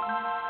Música